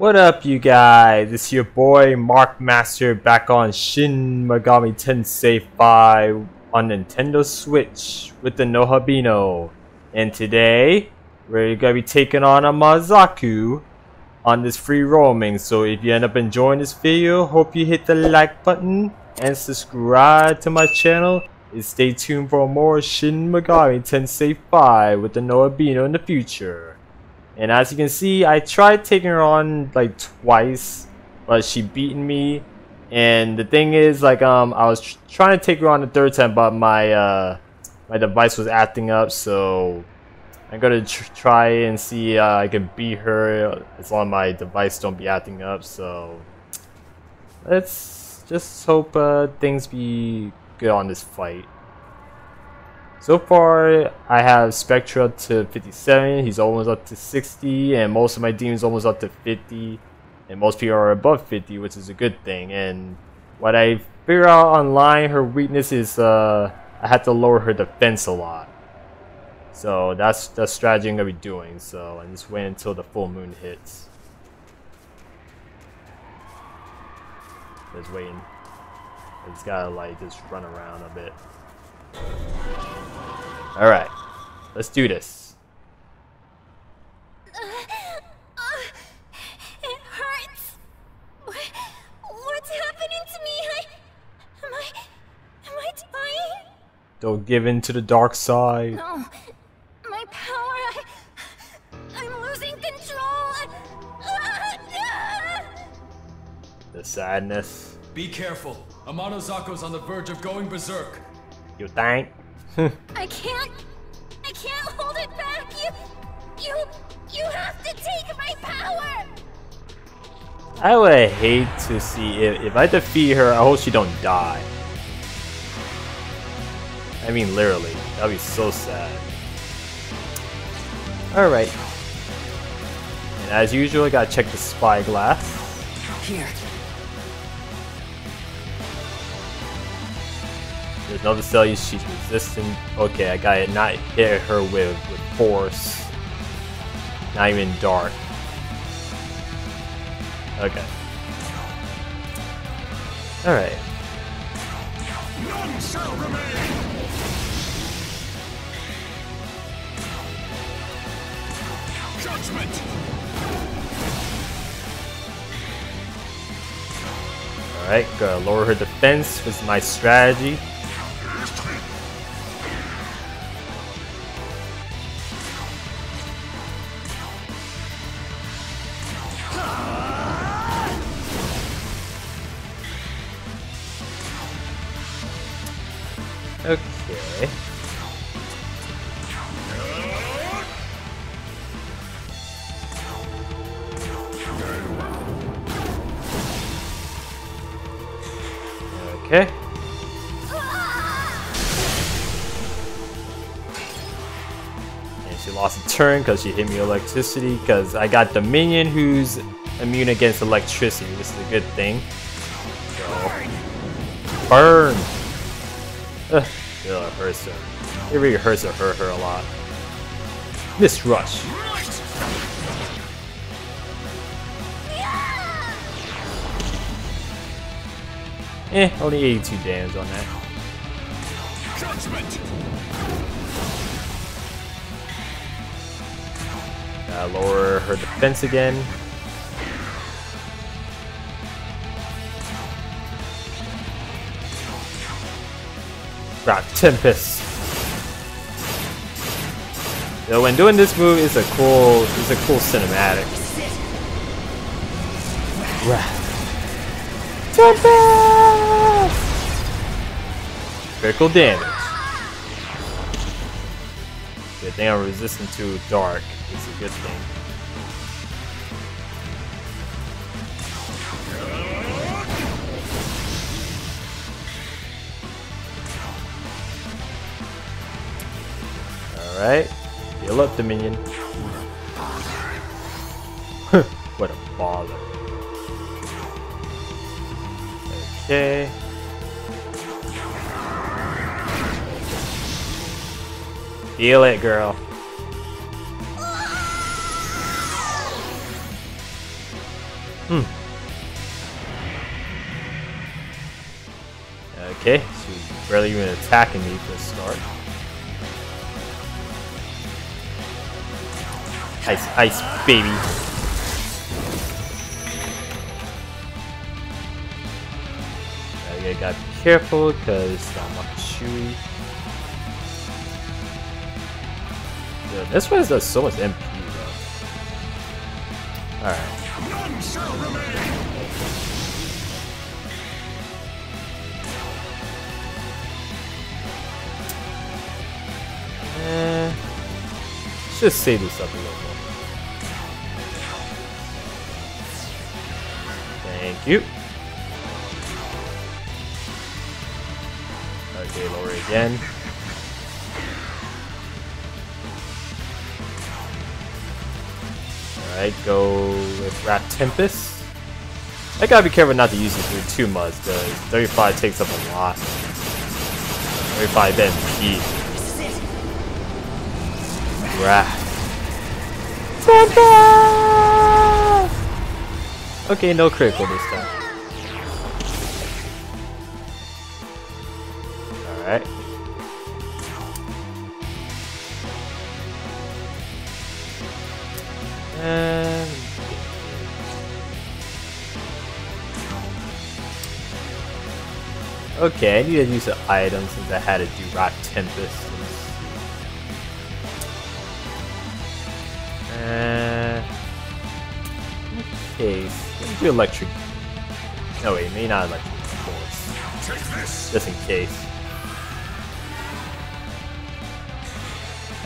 What up you guys, it's your boy Marqmaster back on Shin Megami Tensei 5 on Nintendo Switch with the Nahobino. And today, we're gonna be taking on a Mazaku on this free roaming. So if you end up enjoying this video, hope you hit the like button and subscribe to my channel. And stay tuned for more Shin Megami Tensei 5 with the Nahobino in the future. And as you can see, I tried taking her on like twice, but she beaten me. And the thing is, like, um, I was tr trying to take her on the third time, but my uh, my device was acting up. So I'm gonna tr try and see uh, I can beat her as long as my device don't be acting up. So let's just hope uh, things be good on this fight. So far, I have Spectra to 57, he's almost up to 60, and most of my demons almost up to 50. And most people are above 50, which is a good thing. And what I figure out online, her weakness is uh, I had to lower her defense a lot. So that's the strategy I'm going to be doing. So I'm just waiting until the full moon hits. Just waiting. I just gotta like just run around a bit. Alright. Let's do this. Uh, it hurts. What, what's happening to me? I, am I, am I dying? Don't give in to the dark side. No, my power. I, I'm losing control. The sadness. Be careful. Amanozako's on the verge of going berserk. You think? I can't. I can't hold it back. You, you, you have to take my power. I would hate to see if, if I defeat her, I hope she don't die. I mean literally. That'd be so sad. Alright. And as usual, I gotta check the spyglass. Here. There's another cell she's resistant. Okay, I gotta not hit her with, with force. Not even dark. Okay. Alright. None shall remain! Judgment! Alright, gotta lower her defense with my strategy. Okay. And she lost a turn because she hit me electricity because I got Dominion who's immune against electricity. This is a good thing. So, burn! Ugh, it hurts her. It really hurts her, hurt her a lot. Mist Rush. Eh, only 82 damage on that. Judgment! Gotta lower her defense again. Grab Tempest. So when doing this move, it's a cool, it's a cool cinematic. Wrath. Tempest! Critical damage. Good thing I'm resistant to dark. It's a good thing. Alright. Heal up, Dominion. what a bother. Okay. Feel it, girl. Hmm. Okay, she's barely even attacking me for a start. Ice, ice, baby. Okay, gotta be careful because it's not chewy. Yeah, this one does so much MP though. Alright. Eh, let's just save this up a little more. Thank you. Okay, lower again. Alright, go with Wrath Tempest. I gotta be careful not to use this too much, because 35 takes up a lot. 35 MP. Wrath. Tempest! Okay, no critical this time. And Okay, I need to use an item since I had to do Wrath Tempest. Uh, okay, so let me do Electric. No wait, maybe not Electric Force. Just in case.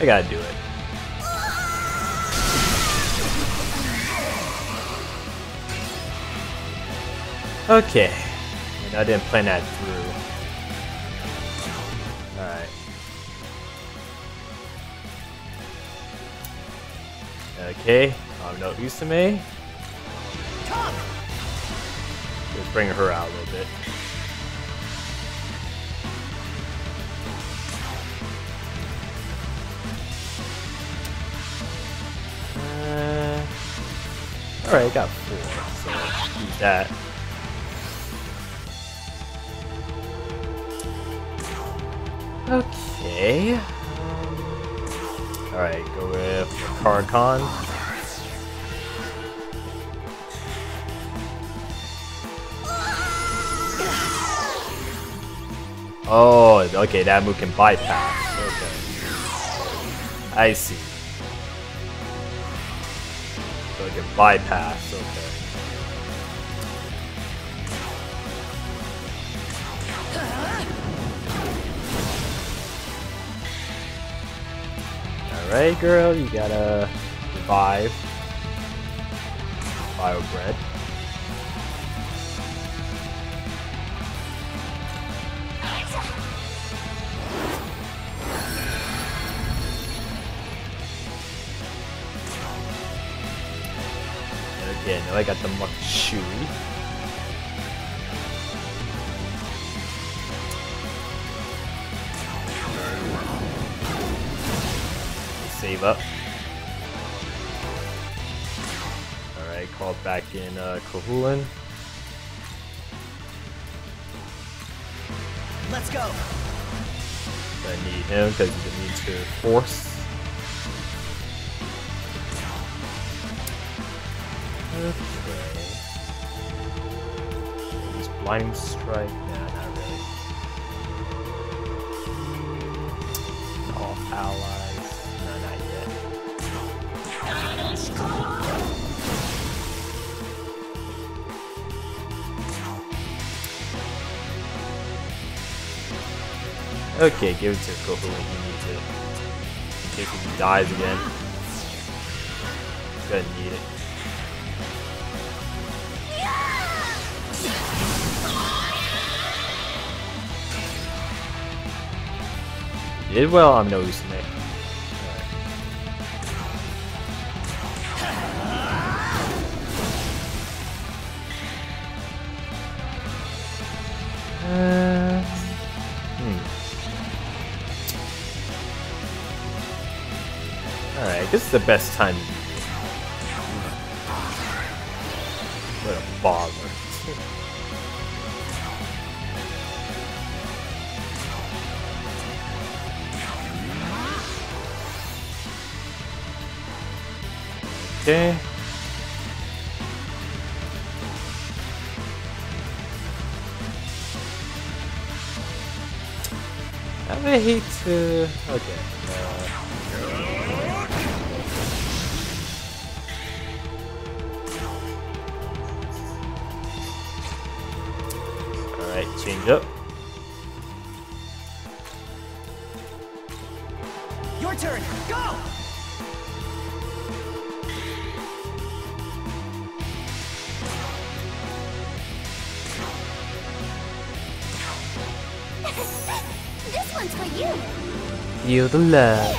I gotta do it. Okay. I didn't plan that through. Alright. Okay. Um, no Usame. Let's bring her out a little bit. Uh, Alright, got four, so use that. Okay. Alright, go with Karkon. Oh, okay, that move can bypass. Okay. I see. So it can bypass, okay. Alright, girl, you gotta revive. Bio bread. Again, I got the Makshui. Up. Alright, call back in uh, Cu Chulainn. Let's go. I need him because he needs to force. Okay. Use blind strike? Okay, give it to Kofu when he needs it. In case he dies again. Gonna need it. You did well, I'm no this is the best time. What a bother. Okay. I hate to. Okay. One's for you. Feel the love.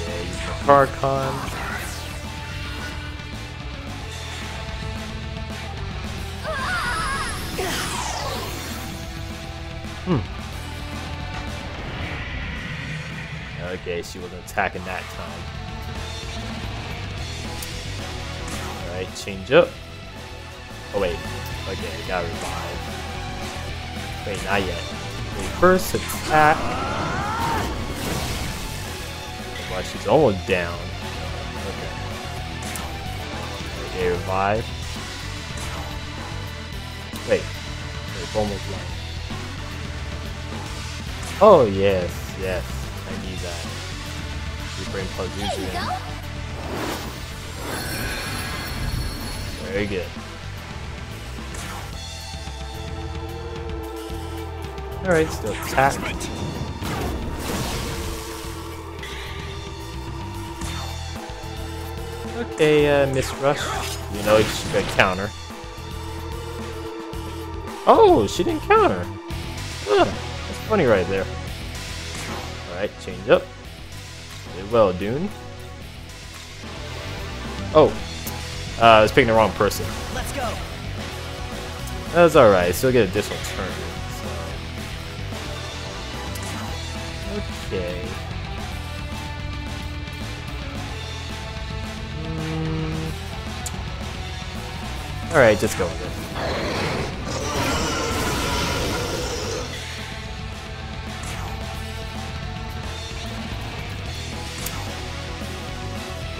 Okay, use my card con. Hmm. Okay, she wasn't attacking that time. Alright, change up. Oh wait. Okay, I gotta revive. Wait, not yet. Wait, first attack. Well, she's almost down. Okay. Okay, revive. Wait. Wait, almost life. Oh yes, yes. I need that. You bring There Very good. Alright, still attack. Okay, uh, Mist Rush. You know she got counter. Oh, she didn't counter. Huh, that's funny right there. Alright, change up. Did well, Dune. Oh, uh, I was picking the wrong person. Let's go. That's alright, still get a additional turn. So. Okay. Mm. Alright, just go with it.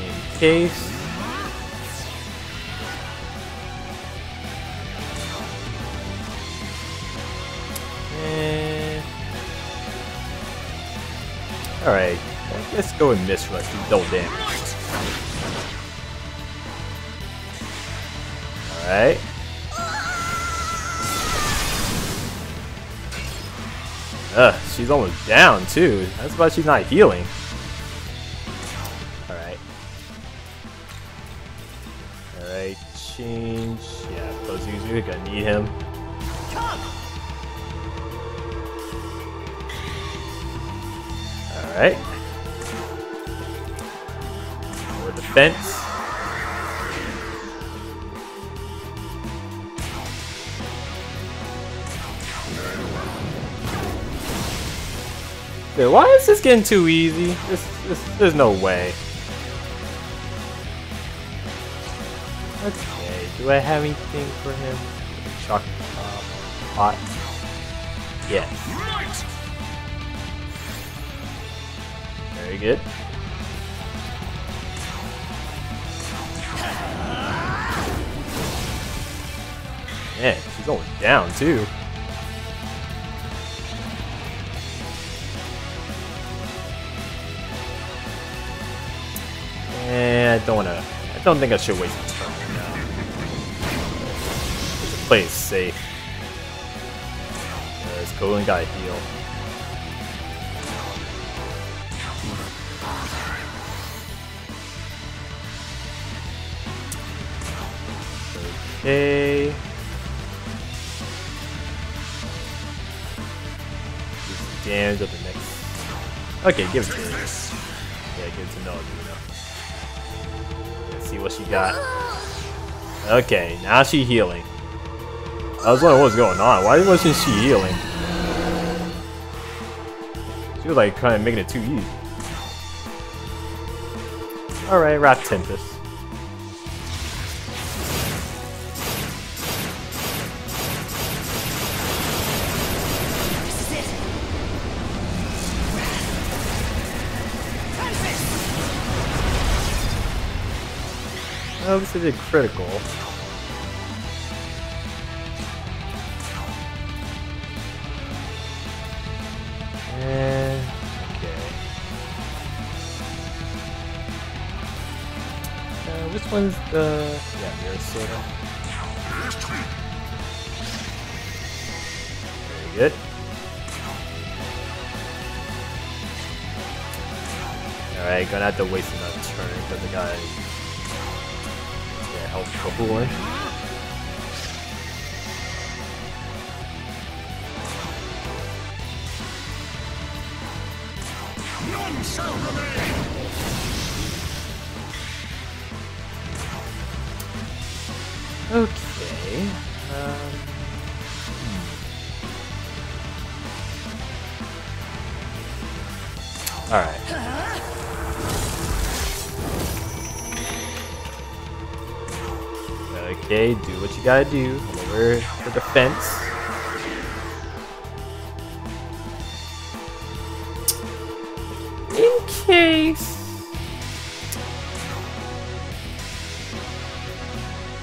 In case. Alright, let's go and Mist Rush, do double damage. Alright. Ugh, she's almost down too. That's why she's not healing. Alright. Alright, change. Yeah, Pazuzu, gonna need him. Alright. More defense. Dude, why is this getting too easy? This, this, there's no way. Okay, do I have anything for him? Chocolate top, uh, pot. Yes. Very good. Man, she's going down too. Eh, I don't wanna. I don't think I should waste a turn right now. Play it safe. Let's go and got heal. Okay. Damage of the next. Okay, give it to her. Yeah, give it to Meladuna. Let's see what she got. Okay, now she healing. I was wondering what was going on. Why wasn't she healing? She was like kind of making it too easy. Alright, Wrath Tempest. Is a critical. And okay. Uh, one's the yeah Mirror Soda? Very good. Alright, gonna have to waste another turn because the guy yeah, help cooling. Okay. Um, hmm. All right. Okay, do what you gotta do. Over the defense. In case.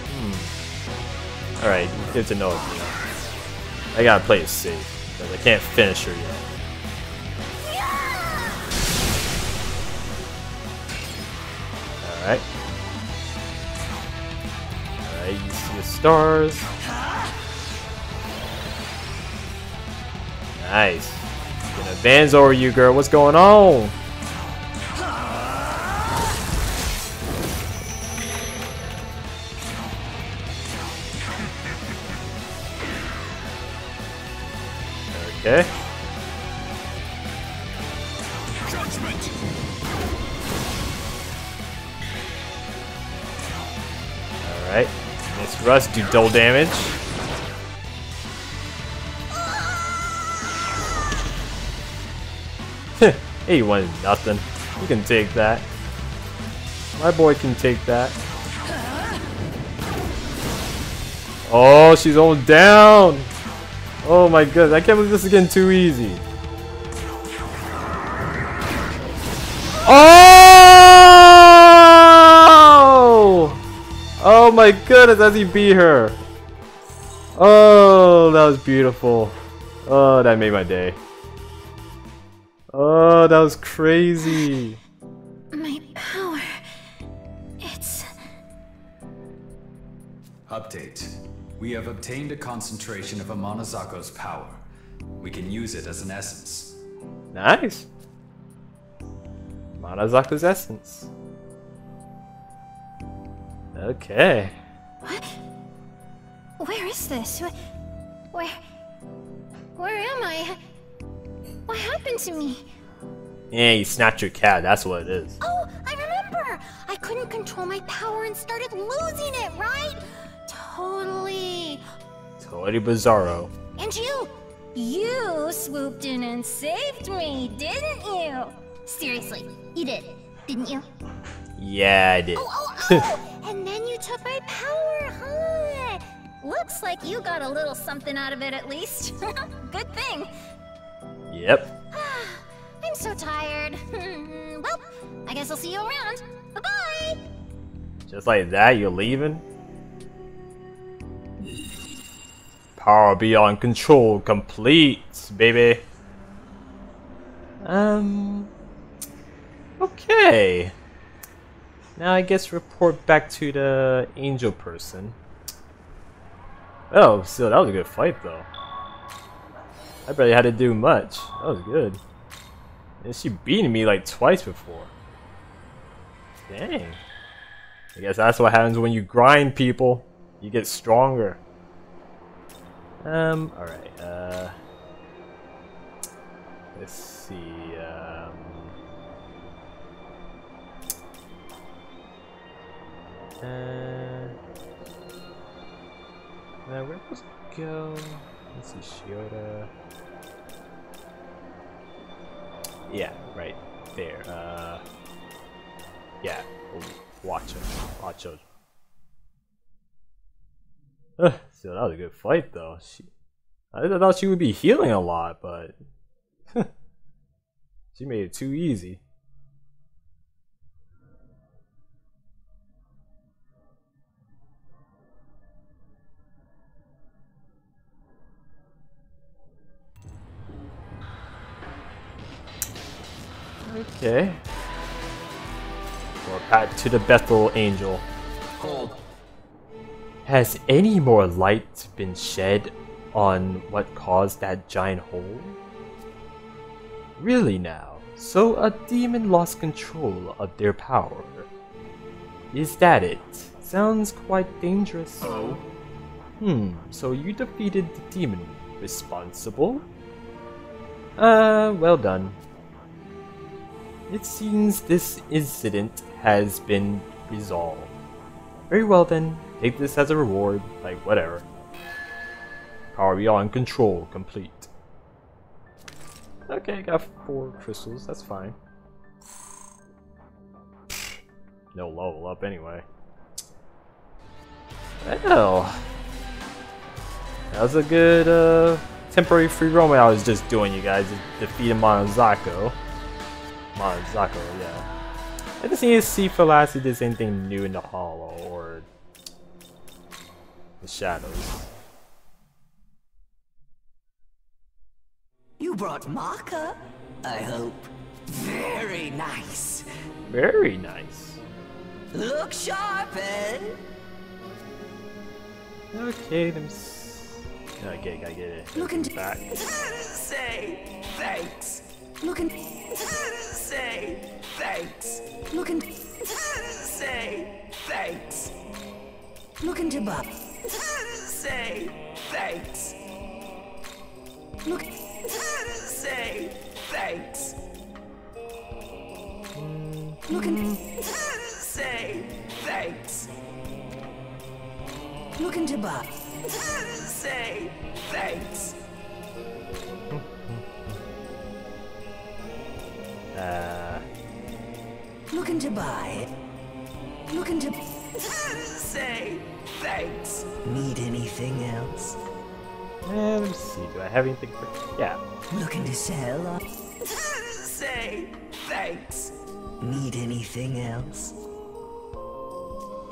Hmm. Alright, good to know. I gotta play it safe, because I can't finish her yet. Alright. Alright, stars. Nice. Gonna advance over you, girl. What's going on? Okay. Russ do double damage. he won nothing. You can take that. My boy can take that. Oh, she's almost down! Oh my goodness, I can't believe this is getting too easy. Oh! Oh my goodness, as he beat her. Oh, that was beautiful. Oh, that made my day. Oh, that was crazy. My power. It's. Update. We have obtained a concentration of Amanozako's power. We can use it as an essence. Nice. Manazaku's essence. Okay. What? Where is this? Where. Where, am I? What happened to me? Yeah, you snatched your cat, that's what it is. Oh, I remember! I couldn't control my power and started losing it, right? Totally. Totally bizarro. And you, you swooped in and saved me, didn't you? Seriously, you did, didn't you? Yeah, I did. Oh, oh, oh! and took my power, huh? Looks like you got a little something out of it at least. Good thing. Yep. I'm so tired. well, I guess I'll see you around. Bye-bye! Just like that, you're leaving? Power beyond control complete, baby. Um. Okay. Now I guess report back to the angel person. Oh, still, that was a good fight though. I barely had to do much. That was good. And she beating me like twice before. Dang. I guess that's what happens when you grind people. You get stronger. Um, alright, uh... Let's see, Uh... uh where was go. Let's see, Shiota. Yeah, right there. Uh, yeah, watch him. Watch him. so that was a good fight, though. She, I thought she would be healing a lot, but she made it too easy. Okay. Or back to the Bethel Angel. Hold. Has any more light been shed on what caused that giant hole? Really now, so a demon lost control of their power. Is that it? Sounds quite dangerous. Oh. Hmm, so you defeated the demon responsible? Uh, well done. It seems this incident has been resolved. Very well then, take this as a reward, like whatever. Power beyond control complete. Okay, got four crystals, that's fine. No level up anyway. Well, that was a good uh, temporary free roam I was just doing, you guys. Defeating Monozako. Monozako, yeah. I just need to see if does anything new in the Hollow or the Shadows. You brought marker, I hope. Very nice. Very nice. Look sharp, eh? Okay, them. Okay, gotta get it. Look and back. say thanks. Look and say thanks. Look and say thanks. Look into Bob. Say thanks. Look. Say thanks. Look and say thanks. Look into Bob. Say thanks. Uh, Looking to buy. Looking to say thanks. Need anything else? eh, let me see. Do I have anything for? Yeah. Looking to sell? say thanks. Need anything else?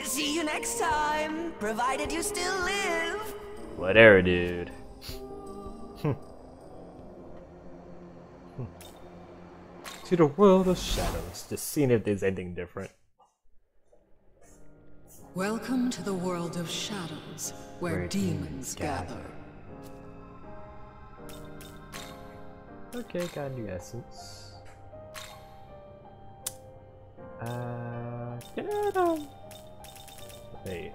See you next time, provided you still live. Whatever, dude. To the world of shadows, just seeing if there's anything different. Welcome to the world of shadows, where, Where demons demons gather. gather. Okay, got a new essence. Uh, get um. Wait.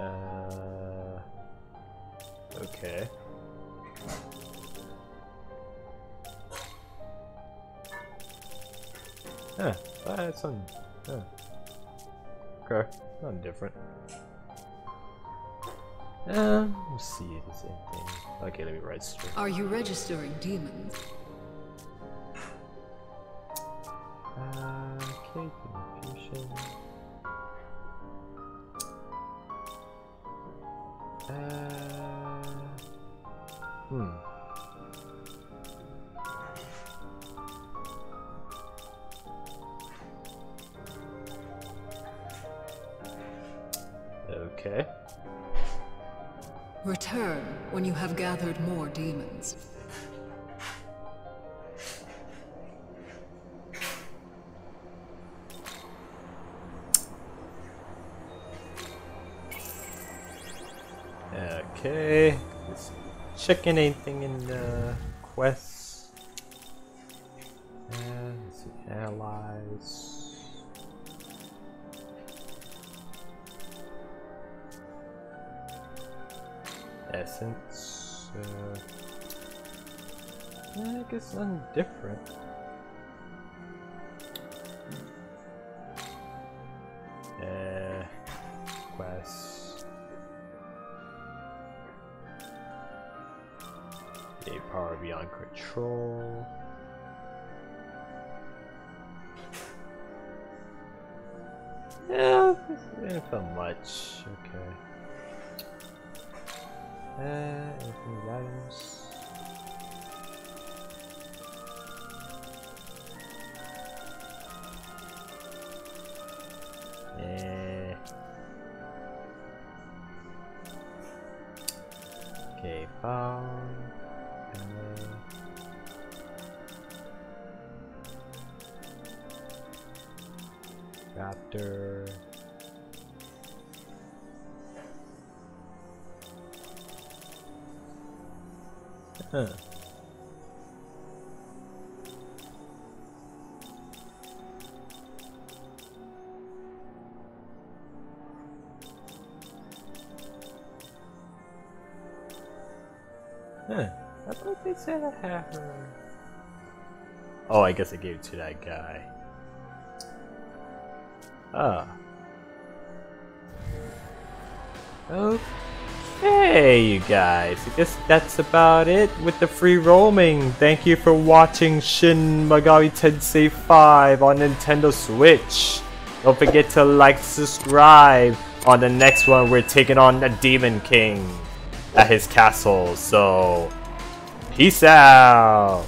Uh. Okay. Huh, that's some. Huh. Okay, not different. Um, let's see if there's anything. Okay, let me write straight. Are you registering demons? Okay. Let's checking anything in the quests. And let's see, allies. Essence. Uh, I guess I'm different. Uh, anything items? Huh. Huh. I thought they said I have her. Oh, I guess I gave it to that guy. Ah. Okay, you guys. I guess that's about it with the free roaming. Thank you for watching Shin Megami Tensei 5 on Nintendo Switch. Don't forget to like, subscribe. On the next one, we're taking on the Demon King at his castle. So, peace out.